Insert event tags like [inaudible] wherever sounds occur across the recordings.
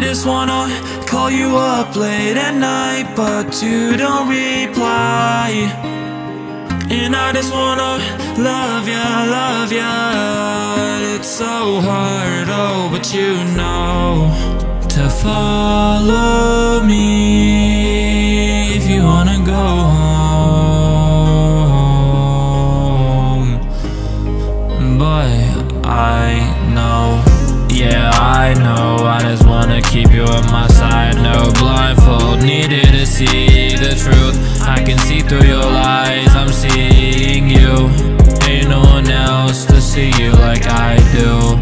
just wanna call you up late at night But you don't reply. And I just wanna love ya, love ya. It's so hard, oh, but you know To follow me can see through your lies I'm seeing you. Ain't no one else to see you like I do.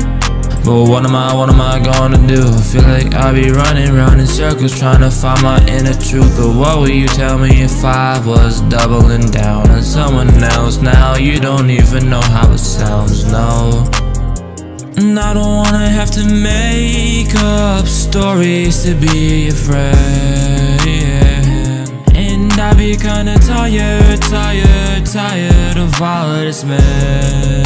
But what am I, what am I gonna do? Feel like I be running round in circles trying to find my inner truth. But what will you tell me if I was doubling down on someone else? Now you don't even know how it sounds, no. And I don't wanna have to make up stories to be your friend be kinda tired, tired, tired of all of this mess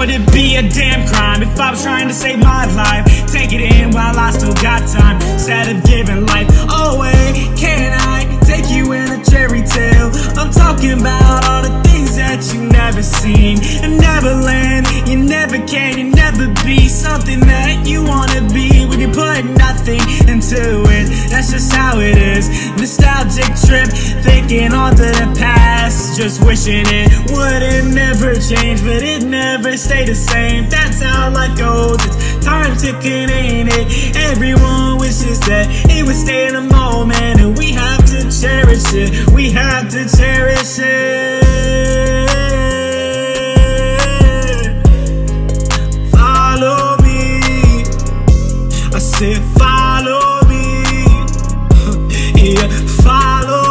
Would it be a damn crime if I was trying to save my life? Take it in while I still got time. Instead of giving life away Can I take you in a cherry tale? I'm talking about all the things that you never seen And Neverland, you never can, you never be Something that you wanna be when you put nothing into it. That's just how it is. Nostalgic trip, thinking onto the past Just wishing it wouldn't change, but it never stay the same. That's how life goes. It's time ticking, ain't it? Everyone wishes that it would stay in the moment, and we have to cherish it. We have to cherish it. Follow me. I said, follow me. [laughs] yeah, follow.